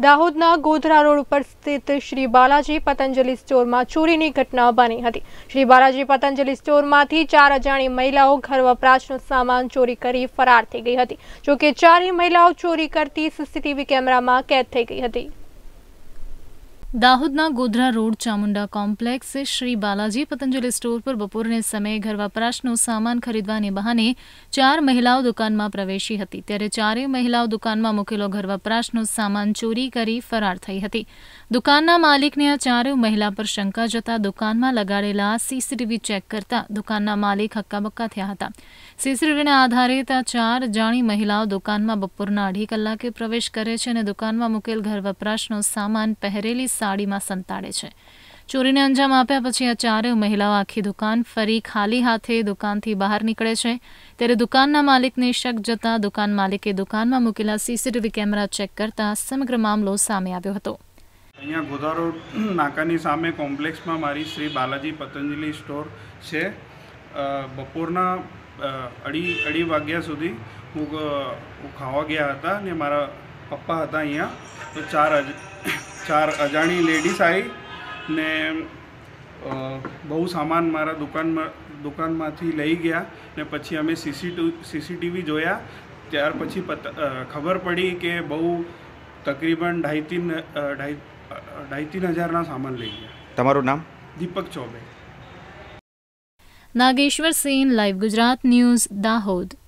દાહોદના ગોધરા રોડ ઉપર સ્થિત શ્રી બાલાજી પતંજલિ સ્ટોરમાં ચોરીની ઘટના બની હતી. શ્રી બાલાજી પતંજલિ સ્ટોરમાંથી ચાર અજાણી મહિલાઓ ઘર વપરાશનો સામાન ચોરી કરી ફરાર થઈ ગઈ હતી. જોકે ચારેય મહિલાઓ ચોરી કરતી સીસીટીવી કેમેરામાં કેદ થઈ ગઈ હતી. દાહોદના Godhra road Chamunda complex Shri Balaji Patanjali store પર બપોરને સમયે ઘર વપરાશનો સામાન ખરીદવાને બહાને ચાર મહિલાઓ દુકાનમાં પ્રવેશી હતી. ત્યારે ચારેય મહિલાઓ દુકાનમાં મૂકેલો ઘર વપરાશનો સામાન ચોરી કરી ફરાર થઈ હતી. દુકાનના માલિકને આ ચારેય મહિલા પર શંકા જતા દુકાનમાં લગાડેલા સીસીટીવી ચેક કરતા દુકાનના માલિક હક્કાબક્કા થયા હતા. સીસીટીવીના આધારે ત્યાં ચાર જાણી મહિલાઓ દુકાનમાં બપોરના અઢી કલાકે પ્રવેશ કરે છે અને દુકાનમાં મૂકેલ ઘર વપરાશનો સામાન પહેરેલી સાડીમાં સંતાડે છે. ચોરીને અંજામ આપ્યા પછી આ ચારેય મહિલાઓ આખી દુકાન ફરી ખાલી હાથે દુકાનથી બહાર નીકળે છે. ત્યારે દુકાનના માલિકને શક જતા દુકાન માલિકે દુકાનમાં મૂકેલા સીસીટીવી કેમેરા ચેક કરતા સમગ્ર મામલો સામે આવ્યો હતો. અહીંયા ગોધા નાકાની સામે કોમ્પ્લેક્સમાં મારી શ્રી બાલાજી પતંજલિ સ્ટોર છે. બપોરના અઢી અઢી વાગ્યા સુધી હું ખાવા ગયા હતા ને મારા પપ્પા હતા અહીંયા. તો ચાર ચાર અજાણી લેડીઝ આવી ને બહુ સામાન મારા દુકાનમાં દુકાનમાંથી લઈ ગયા ને પછી અમે સીસીટીવી સીસીટીવી જોયા. ત્યાર પછી પત ખબર પડી કે બહુ તકરીબન ઢાઈ તીન ઢાઈ ઢાઈ તીન હજારના સામાન લઈ ગયા. તમારું નામ? Deepak Choubey. Nageshwar Sen live Gujarat news Dahod.